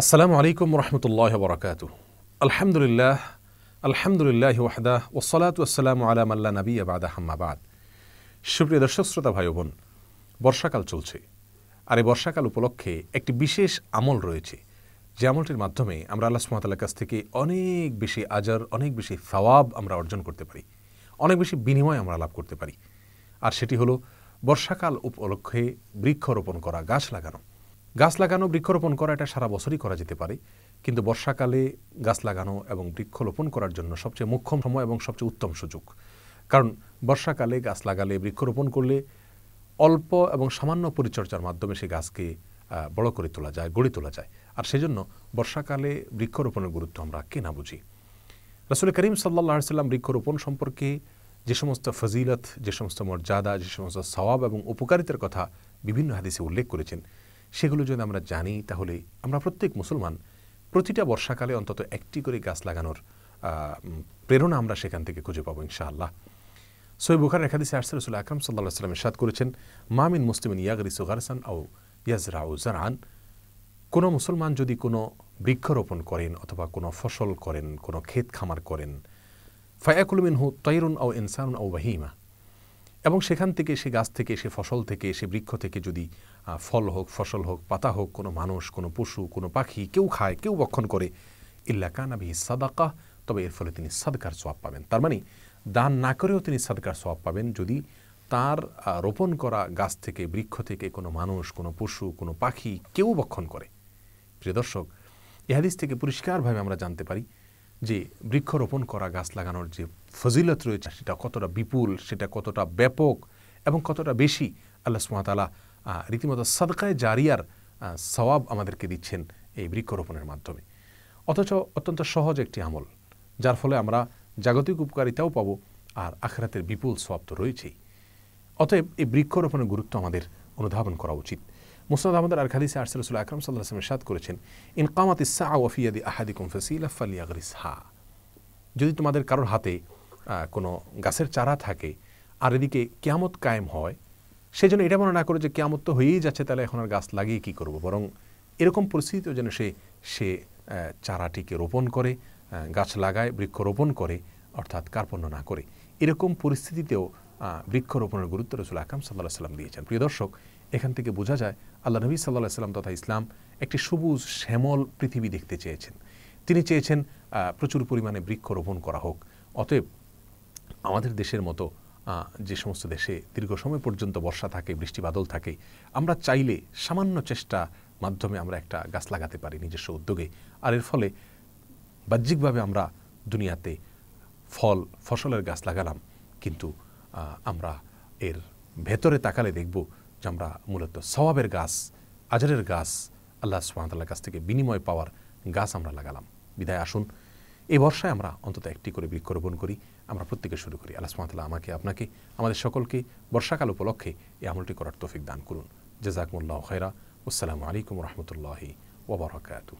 আসসালামু আলাইকুম রহমতুল্লাহ বরকাত আলহামদুলিল্লাহ আলহামদুলিল্লাহ ওয়াহদা ওসলাত আসসালাম আলাম আল্লাহ নবী আবাদা হাম্মাবাদ সুপ্রিয় দর্শক, শ্রোতা ভাই বোন, বর্ষাকাল চলছে। আর এই বর্ষাকাল উপলক্ষে একটি বিশেষ আমল রয়েছে। যে আমলটির মাধ্যমে আমরা আল্লাহ সুমাতাল্লাহ কাছ থেকে অনেক বেশি আজার, অনেক বেশি সওয়াব আমরা অর্জন করতে পারি। অনেক বেশি বিনিময় আমরা লাভ করতে পারি। আর সেটি হলো বর্ষাকাল উপলক্ষে বৃক্ষরোপণ করা, গাছ লাগানো। গাছ লাগানো, বৃক্ষরোপণ করা এটা সারা বছরই করা যেতে পারে। কিন্তু বর্ষাকালে গাছ লাগানো এবং বৃক্ষরোপণ করার জন্য সবচেয়ে মুখ্যম সময় এবং সবচেয়ে উত্তম সুযোগ। কারণ বর্ষাকালে গাছ লাগালে, বৃক্ষরোপণ করলে অল্প এবং সামান্য পরিচর্যার মাধ্যমে সেই গাছকে বড় করে তোলা যায়, গড়ে তোলা যায়। আর সেজন্য বর্ষাকালে বৃক্ষরোপণের গুরুত্ব আমরা কে না বুঝি? রসুল করিম সাল্লাহ সাল্লাম বৃক্ষরোপণ সম্পর্কে যে সমস্ত ফজিলত, যে সমস্ত মর্যাদা, যে সমস্ত সওয়াব এবং উপকারিতার কথা বিভিন্ন হাদিসে উল্লেখ করেছেন সেগুলো যদি আমরা জানি, তাহলে আমরা প্রত্যেক মুসলমান প্রতিটা বর্ষাকালে অন্তত একটি করে গাছ লাগানোর প্রেরণা আমরা সেখান থেকে খুঁজে পাবো ইনশাআল্লাহ। সই বুখার একাদিসে আরসা রসুল আকরম সাল্লাহ সাল্লাম ইসাদ করেছেন মামিন মুসলিমিন ইয়াগরি সুগারসান ও ইয়াজরাউ জারান কোনো মুসলমান যদি কোনো বৃক্ষরোপণ করেন অথবা কোনো ফসল করেন, কোনো ক্ষেত খামার করেন ফায়াকুলমিন হু তৈরুন ও ইনসানুন ও বাহিমা। এবং সেখান থেকে সে গাছ থেকে, সে ফসল থেকে, সে বৃক্ষ থেকে যদি ফল হোক, ফসল হোক, পাতা হোক, কোনো মানুষ, কোনো পশু, কোনো পাখি কেউ খায়, কেউ বক্ষণ করে, ইল্লা কানাবি সাদাকা, তবে এর ফলে তিনি সাদকার সোয়াব পাবেন। তার মানে দান না করেও তিনি সাদকার সোয়াব পাবেন যদি তার রোপণ করা গাছ থেকে, বৃক্ষ থেকে কোনো মানুষ, কোনো পশু, কোনো পাখি কেউ বক্ষণ করে। প্রিয় দর্শক ইহাদিস থেকে পরিষ্কারভাবে আমরা জানতে পারি যে বৃক্ষরোপণ করা গাছ লাগানোর যে ফজিলত রয়েছে, সেটা কতটা বিপুল, সেটা কতটা ব্যাপক এবং কতটা বেশি, আল্লাহ সুমাতালা রীতিমতো সদকায় জারিয়ার সওয়াব আমাদেরকে দিচ্ছেন এই বৃক্ষরোপণের মাধ্যমে। অথচ অত্যন্ত সহজ একটি আমল, যার ফলে আমরা জাগতিক উপকারিতাও পাব আর আখরাতের বিপুল সওয়াব তো রয়েছেই। অতএব এই বৃক্ষরোপণের গুরুত্ব আমাদের অনুধাবন করা উচিত। মুসনাদ আহমদ আর খাদিসে আরসুল্লাহ আকরম সাল্লাহ আসলামের সাদ করেছেন ইনকামাত ইসা ওয়ফিয়াদি আহাদিকুম ফসিলা ফালিয়াগরিস হা যদি তোমাদের কারোর হাতে কোনো গাছের চারা থাকে আর এদিকে কেয়ামত কায়েম হয় সেই জন্য এটা মনে না করে যে কেয়ামত তো হয়েই যাচ্ছে, তাহলে এখন আর গাছ লাগিয়ে কী করব? বরং এরকম পরিস্থিতিও যেন সে সে চারাটিকে রোপণ করে গাছ লাগায়, বৃক্ষরোপণ করে, অর্থাৎ কার্পণ্য না করে। এরকম পরিস্থিতিতেও বৃক্ষরোপণের গুরুত্ব রসুল আকাম সাল্লাহ সাল্লাম দিয়েছেন। প্রিয় দর্শক এখান থেকে বোঝা যায় আল্লাহ নবী সাল্লাহ সাল্লাম তথা ইসলাম একটি সবুজ, শ্যামল পৃথিবী দেখতে চেয়েছেন। তিনি চেয়েছেন প্রচুর পরিমাণে বৃক্ষরোপণ করা হোক। অতএব আমাদের দেশের মতো যে সমস্ত দেশে দীর্ঘ সময় পর্যন্ত বর্ষা থাকে, বৃষ্টি বাদল থাকে, আমরা চাইলে সামান্য চেষ্টা মাধ্যমে আমরা একটা গাছ লাগাতে পারি নিজস্ব উদ্যোগে। আর এর ফলে বাহ্যিকভাবে আমরা দুনিয়াতে ফল, ফসলের গাছ লাগালাম, কিন্তু আমরা এর ভেতরে তাকালে দেখব যে আমরা মূলত সওয়াবের গাছ, আজারের গাছ, আল্লাহ সুহামতাল্লাহ কাছ থেকে বিনিময় পাওয়ার গাছ আমরা লাগালাম। বিদায়, আসুন। এই বর্ষায় আমরা অন্তত একটি করে বৃক্ষরোপণ করি, আমরা প্রত্যেকে শুরু করি। আল্লাহ সুহামতাল্লাহ আমাকে, আপনাকে, আমাদের সকলকে বর্ষাকাল উপলক্ষে এই আমলটি করার তৌফিক দান করুন। জেজাকমুল্লাহ খৈরা আসসালামু আলাইকুম রহমতুল্লাহি ওবরাকাতু